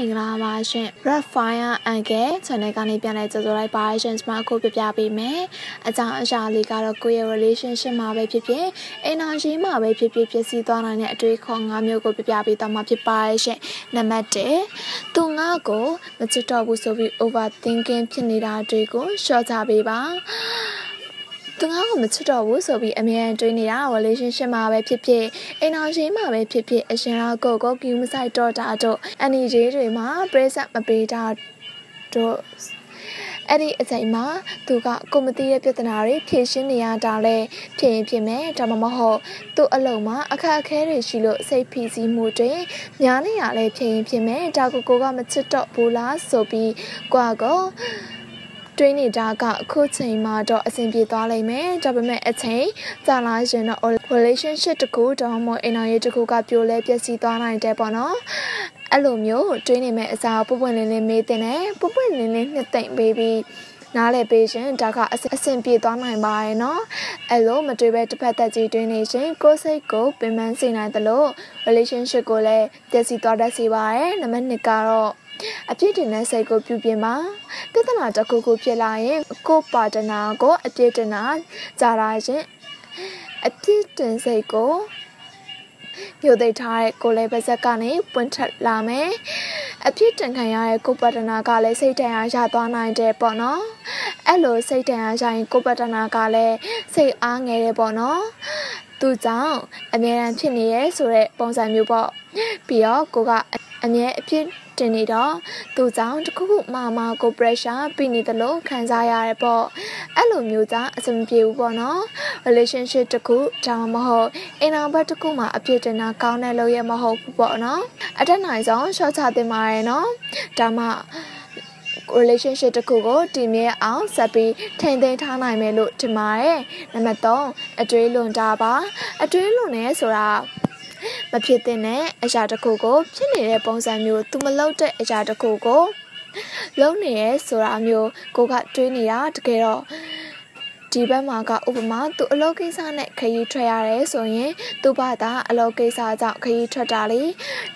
မင်္ဂလာပါရှင် Red Fire Angle channel ကနေပြန်လဲကြိုဆိုလိုက်ပါရှင်ကျွန်မအခုပြပြပေးမယ်အကြောင်းအရာလေးကတော့ကိုယ့်ရဲ့ relationship မှာပဲဖြစ်ဖြစ်အိမ်တော်ရေးမှာပဲဖြစ်ဖြစ်ဖြစ်စီသွားနိုင်တဲ့အတွေ့အခေါ်၅မျိုးကိုပြပြပေးသွားမှာဖြစ်ပါရှင်နံပါတ်1သူငါ့ကိုမချစ်တော့ဘူးဆိုပြီး overthinking ဖြစ်နေတာတွေကို short ချပေးပါ သူငါ့ကိုမချစ်တော့ဘူးဆိုပြီးအမြဲတွေးနေတာ relationship မှာပဲဖြစ်ဖြစ်အိမ်တော်ရှိမှာပဲဖြစ်ဖြစ်အရှင်တော်ကိုကိုကူးမဆိုင်တော့တာတို့အနေကြီးတွေမှာ present မပေးတာတို့အဲ့ဒီအချိန်မှာသူကကိုမသိတဲ့ပြဿနာတွေဖြေရှင်းနေရတာလဲဖြစ်ရင်ဖြစ်မယ်ဒါမှမဟုတ်သူ့အလုံးမှာအခက်အခဲတွေရှိလို့စိတ်ဖိစီးမှုတွေများနေရလဲဖြစ်ရင်ဖြစ်မယ်ဒါကိုကိုကမချစ်တော့ဘူးလားဆိုပြီးကွာကော တွေးနေတာကအခုချိန်မှာတော့အဆင်ပြေသွားလိမ့်မယ်ဒါပေမဲ့အချိန်ကြာလာရင်တော့ relationship တခုတော့မဟုတ်အိမ်တော်ရေးတခုကပြိုလဲပျက်စီးသွားနိုင်တယ်ပေါ့နော်အဲ့လိုမျိုးတွေးနေမဲ့အစားပွပွင့်လင်းလင်းမေးတင်တယ်ပွပွင့်လင်းလင်းနှစ်သိမ့်ပေးပြီး နားလည်ပေးရှင်ဒါကအဆင်ပြေသွားနိုင်ပါရဲ့နော်အဲ့လိုမတွေ့ပဲတစ်ဖက်သက်ကြီးတွင်းနေရှင်ကိုယ်စိတ်ကိုပင်ပန်းစေနိုင်တယ်လို့ relationship ကိုလည်းပျက်စီးသွားတတ်စေပါရဲ့နံပါတ်1ကတော့အပြစ်တင်တဲ့စိတ်ကိုပြုပြင်ပါပြဿနာတစ်ခုခုဖြစ်လာရင် ကိုပါတနာကိုအပြစ်တင်တာကြာလာရင်အပြစ်တင်စိတ်ကိုမြို့သိထားတဲ့ကိုလေးပါဇက်ကနေပွင့်ထက်လာမယ် အပြစ်တင်ခံရတဲ့ကိုပတနာကလည်းစိတ်တန်အားရသွားနိုင်တယ်ပေါ့နော်အဲ့လိုစိတ်တန်အားရရင်ကိုပတနာကလည်းစိတ်အားငယ်တယ်ပေါ့နော်သူကြောင့်အမြဲတမ်းဖြစ်နေရဲဆိုတဲ့ပုံစံမျိုးပေါ့ပြီးတော့ကိုကအမြဲအဖြစ်တင်နေတော့သူကြောင့်တခုခုမှမှကို pressure ပြီးနေတယ်လို့ခံစားရတယ်ပေါ့ အဲ့လိုမျိုးကြောင့်အဆင်မပြေဘူးပေါ့နော် relationship တခုဒါမှမဟုတ်အိမ်အောင်ဘက်တခုမှအဖြစ်တင်တာကောင်းတဲ့လို့ရမဟုတ်ဘူးပေါ့နော်အတက်နိုင်ဆုံး short ချတင်ပါရယ်နော်ဒါမှ relationship တခုကိုတည်မြဲအောင်ဆက်ပြီးထိန်းသိမ်းထားနိုင်မယ်လို့ထင်ပါတယ်။နံပါတ်3အတွေးလွန်တာပါအတွေးလွန်နေဆိုတာမဖြစ်တဲ့အရာတစ်ခုကိုဖြစ်နေတဲ့ပုံစံမျိုးသူမလုပ်တဲ့အရာတစ်ခုကိုလုံးနေရဲဆိုတာမျိုးကိုကတွေးနေတာတကယ်တော့ ဒီဘက်မှာကဥပမာသူအလုပ်ကိစ္စနဲ့ခရီးထွက်ရတယ်ဆိုရင်သူ့ဘာသာအလုပ်ကိစ္စကြောင့်ခရီးထွက်တာလေ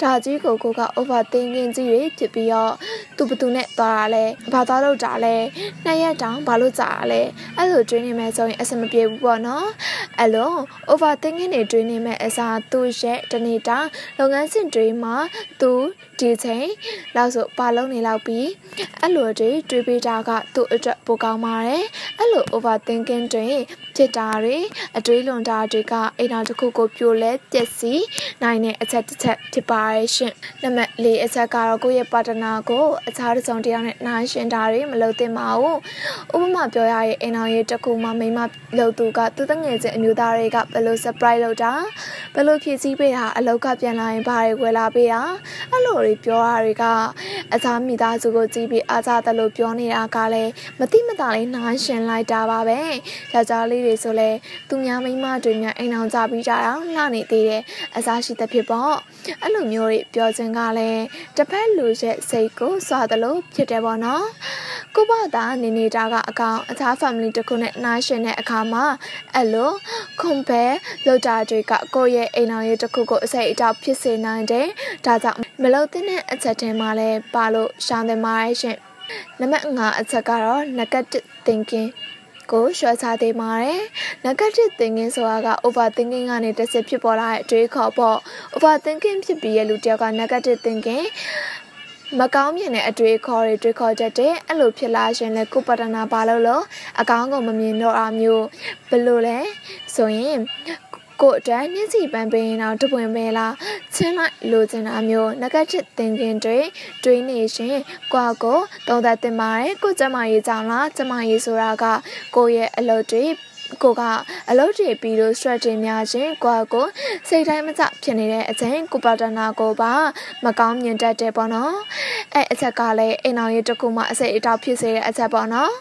ဒါကြီးကိုကိုက overthinking ကြီးတွေဖြစ်ပြီးတော့သူဘသူနဲ့သွားတာလဲဘာသွားလို့တာလဲနှစ်ရက်တောင်ဘာလို့ကြာတာလဲအဲ့လိုတွေးနေမယ်ဆိုရင်အဆင်မပြေဘူးပေါ့နော်အဲ့လို overthinking တွေတွေးနေမယ်အစားသူ့ရဲ့တနေ့တာလုပ်ငန်းစဉ်တွေမှာသူ ဒီချိန်လောက်ဆိုပါလုံးနေလောက်ပြီးအဲ့လိုတွေတွေးပေးတာကသူ့အတွက်ပိုကောင်းပါတယ်အဲ့လို overthinking thinking တွင်ဖြစ်တာတွေအတွေးလွန်တာတွေကအိမ်တော်တစ်ခုကိုပြိုလဲပျက်စီးနိုင်တဲ့အချက်တစ်ချက်ဖြစ်ပါရဲ့ရှင်။နံပါတ်၄အချက်ကတော့ကိုယ့်ရဲ့ပါတနာကိုအခြားတစ်စုံတစ်ယောက်နဲ့နိုင်ရှင်တာတွေမလုပ်သင့်ပါဘူး။ဥပမာပြောရရင်အိမ်တော်ရဲ့တစ်ခုမှမိမလုပ်သူကသူတငယ်ချင်းအမျိုးသားတွေကဘယ်လို surprise လုပ်တာဘယ်လိုဖြည့်ဆည်းပေးတာအလောက်ကပြန်လာရင်ဘာတွေဝယ်လာပေးတာအဲ့လိုတွေပြောတာတွေကအခြားမိသားစုကိုကြည့်ပြီးအားကြတယ်လို့ပြောနေတာကလည်းမတိမတာလေးနိုင်ရှင်လိုက်တာပါပဲ။ယောက်ျားလေးတွေဆိုလဲသူများမိန်းမတွေများအိမ်အောင်ကြပြီးကြတာလှနေသေးတယ်အစားရှိတဲ့ဖြစ်ပေါ့အဲ့လိုမျိုးတွေပြောခြင်းကလည်းတစ်ဖက်လူရဲ့စိတ်ကိုစွာတယ်လို့ဖြစ်တယ်ပေါ့နော်ကိုဘသာနေနေတာကအကောင်အခြား family တခုနဲ့နားရှင်တဲ့အခါမှာအဲ့လို compare လုပ်တာတွေကကိုယ့်ရဲ့အိမ်အောင်ရေးတစ်ခုကိုအစိတ်အတောက်ဖြစ်စေနိုင်တယ်ဒါကြောင့်မလုပ်တဲ့အချက်ထဲမှာလည်းပါလို့ရှောင်းတယ်မှာရှင်နံပါတ်5အချက်ကတော့ negative thinking ကိုရှော့ချသေးပါတယ်။ negative thinking ဆိုတာက overthinking ကနေတစ်စစ်ဖြစ်ပေါ်လာတဲ့အတွေးခေါ်ပေါ့။ overthinking ဖြစ်ပြီးရဲ့လူတယောက်က negative thinking မကောင်းမြင်တဲ့အတွေ့အခေါ်တွေတွေ့ခေါ်တတ်တယ်အဲ့လိုဖြစ်လာရင်လည်းကိုပတနာပါလို့လို့အကောင်းကိုမမြင်တော့အမျိုးဘယ်လိုလဲဆိုရင် ကိုအတွက်မျက်စိပန်းပင်တော့တပွင့်ပဲလားချင်းလိုက်လိုချင်တာမျိုး negative thinking တွေတွေးနေရှင်ကိုယ့်ကိုသုံးသပ်တင်ပါတယ်ကိုကျမရေးကြောင့်လားကျမရေးဆိုတာကကိုယ့်ရဲ့အလုပ်တွေ ကိုကအလုပ်တွေပြီးလို့ strategy များချင်းကိုယ့်ကိုစိတ်တိုင်းမကျဖြစ်နေတဲ့အချိန်ကိုပါတနာကိုပါမကောင်းမြင်တတ်တယ်ပေါ့နော်အဲ့အချက်ကလည်းအိမ်အောင်ရေးတစ်ခုမှအစိတ်အတောက်ဖြစ်စေတဲ့အချက်ပေါ့နော်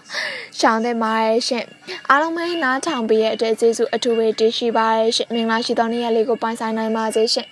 ရှောင်းတဲ့မှာရဲ့ရှင်အားလုံးပဲနားထောင်ပေးရဲ့အတွက်ကျေးဇူးအထူးပဲတင်ရှိပါရဲ့ရှင်မင်္ဂလာရှိသောနေ့ရက်လေးကိုပိုင်ဆိုင်နိုင်ပါစေရှင်